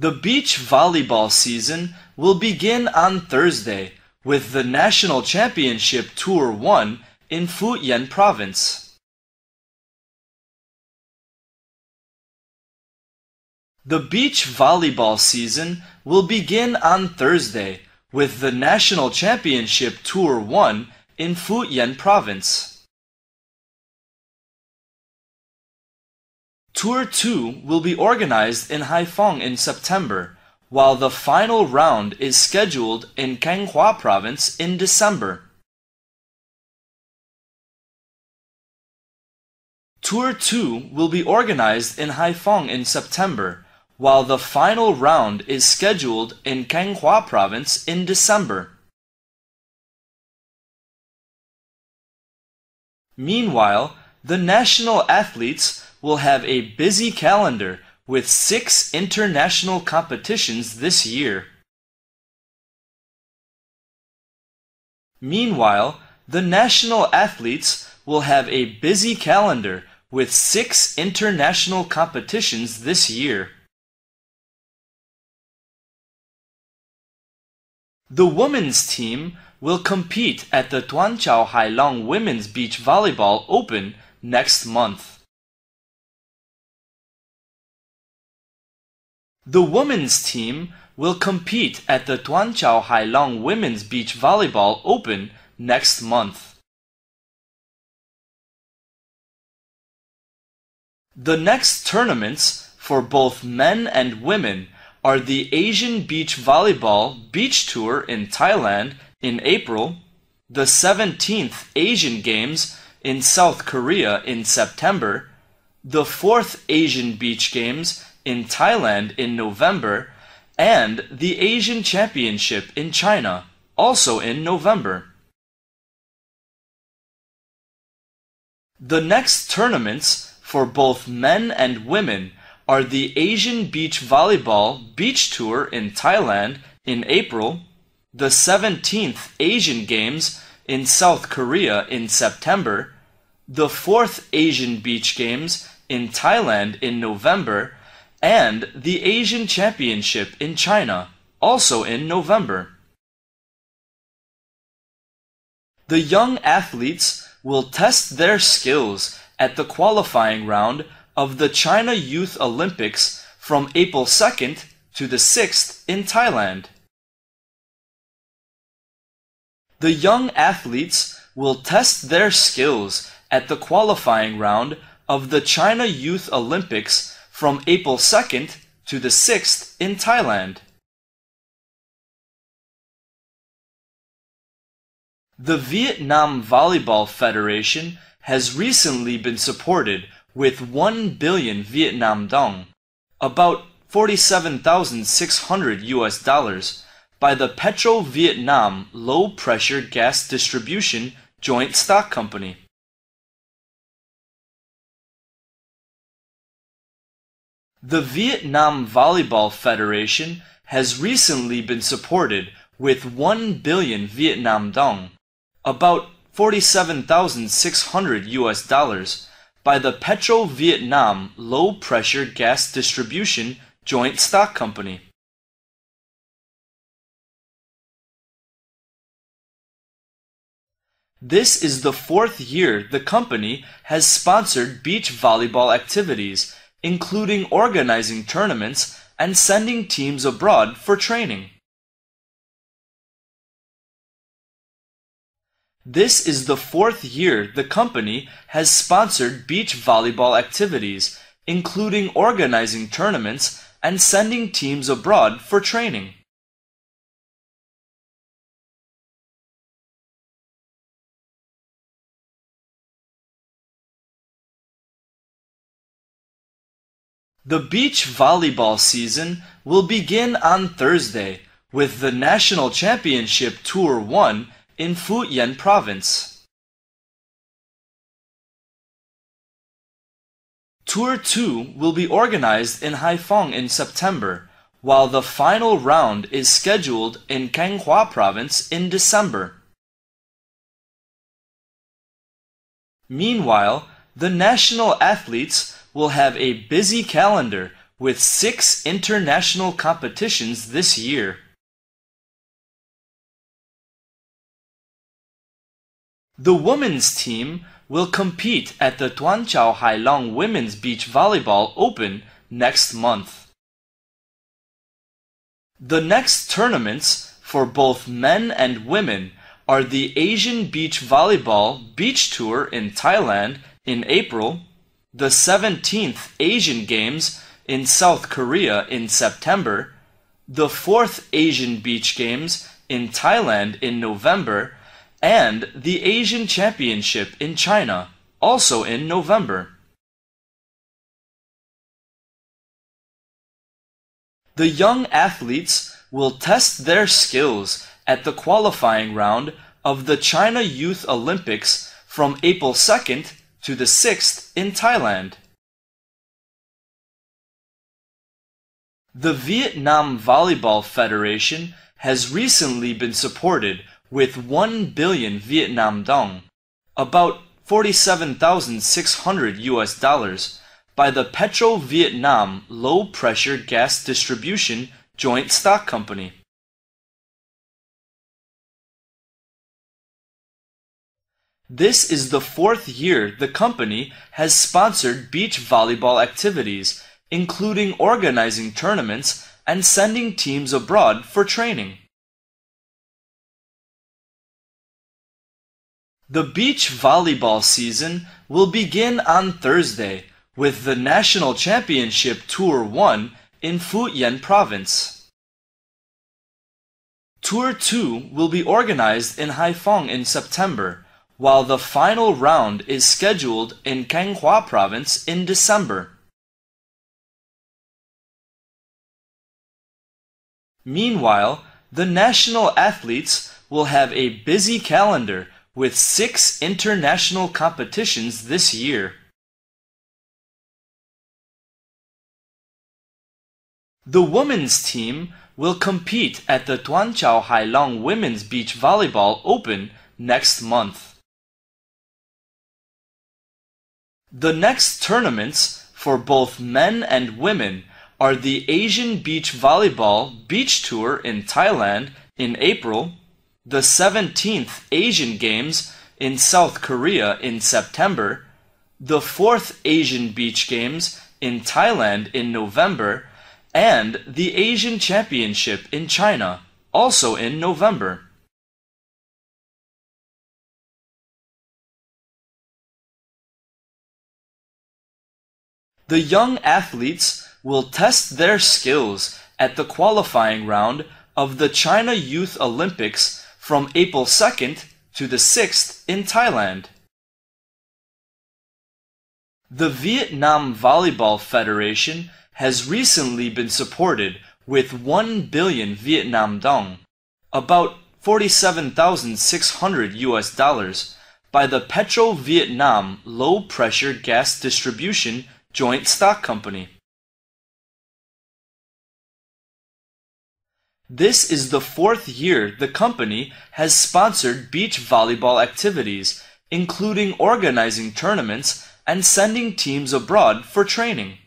The beach volleyball season will begin on Thursday with the National Championship Tour 1 in Phu Yen Province. The beach volleyball season will begin on Thursday with the National Championship Tour 1 in Phu Yen Province. Tour 2 will be organized in Haiphong in September, while the final round is scheduled in Khanh Hoa Province in December. Tour 2 will be organized in Haiphong in September, while the final round is scheduled in Khanh Hoa Province in December. Meanwhile, the national athletes will have a busy calendar with six international competitions this year. Meanwhile, the national athletes will have a busy calendar with six international competitions this year. The women's team will compete at the Tuan Chau Ha Long Women's Beach Volleyball Open next month. The women's team will compete at the Tuan Chau Ha Long Women's Beach Volleyball Open next month. The next tournaments for both men and women are the Asian Beach Volleyball Beach Tour in Thailand in April, the 17th Asian Games in South Korea in September, the 4th Asian Beach Games in Thailand in November, and the Asian Championship in China, also in November. The next tournaments for both men and women are the Asian Beach Volleyball Beach Tour in Thailand in April, the 17th Asian Games in South Korea in September, the 4th Asian Beach Games in Thailand in November, and the Asian Championship in China, also in November. The young athletes will test their skills at the qualifying round of the China Youth Olympics from April 2nd to the 6th in Thailand. The young athletes will test their skills at the qualifying round of the China Youth Olympics from April 2nd to the 6th in Thailand. The Vietnam Volleyball Federation has recently been supported with 1 billion Vietnam dong, about 47,600 US dollars, by the Petro Vietnam Low Pressure Gas Distribution Joint Stock Company. The Vietnam Volleyball Federation has recently been supported with 1 billion Vietnam dong, about 47,600 US dollars, by the Petro Vietnam Low Pressure Gas Distribution Joint Stock Company. This is the fourth year the company has sponsored beach volleyball activities, including organizing tournaments and sending teams abroad for training. This is the fourth year the company has sponsored beach volleyball activities, including organizing tournaments and sending teams abroad for training. The beach volleyball season will begin on Thursday with the National Championship Tour 1 in Phu Yen Province. Tour 2 will be organized in Haiphong in September, while the final round is scheduled in Khanh Hoa Province in December. Meanwhile, the national athletes will have a busy calendar with six international competitions this year. The women's team will compete at the Tuan Chau Ha Long Women's Beach Volleyball Open next month. The next tournaments for both men and women are the Asian Beach Volleyball Beach Tour in Thailand in April, the 17th Asian Games in South Korea in September, the 4th Asian Beach Games in Thailand in November, and the Asian Championship in China, also in November. The young athletes will test their skills at the qualifying round of the China Youth Olympics from April 2nd to the 6th in Thailand. The Vietnam Volleyball Federation has recently been supported with 1 billion Vietnam dong, about 47,600 US dollars, by the Petro Vietnam Low Pressure Gas Distribution Joint Stock Company. This is the fourth year the company has sponsored beach volleyball activities, including organizing tournaments and sending teams abroad for training. The beach volleyball season will begin on Thursday with the National Championship Tour 1 in Phu Yen Province. Tour 2 will be organized in Haiphong in September, while the final round is scheduled in Khanh Hoa Province in December. Meanwhile, the national athletes will have a busy calendar with six international competitions this year. The women's team will compete at the Tuan Chau Ha Long Women's Beach Volleyball Open next month. The next tournaments for both men and women are the Asian Beach Volleyball Beach Tour in Thailand in April the 17th Asian Games in South Korea in September, the 4th Asian Beach Games in Thailand in November, and the Asian Championship in China, also in November. The young athletes will test their skills at the qualifying round of the China Youth Olympics from April 2nd to the 6th in Thailand. The Vietnam Volleyball Federation has recently been supported with 1 billion Vietnam dong, about 47,600 US dollars, by the Petro Vietnam Low Pressure Gas Distribution Joint Stock Company. This is the fourth year the company has sponsored beach volleyball activities, including organizing tournaments and sending teams abroad for training.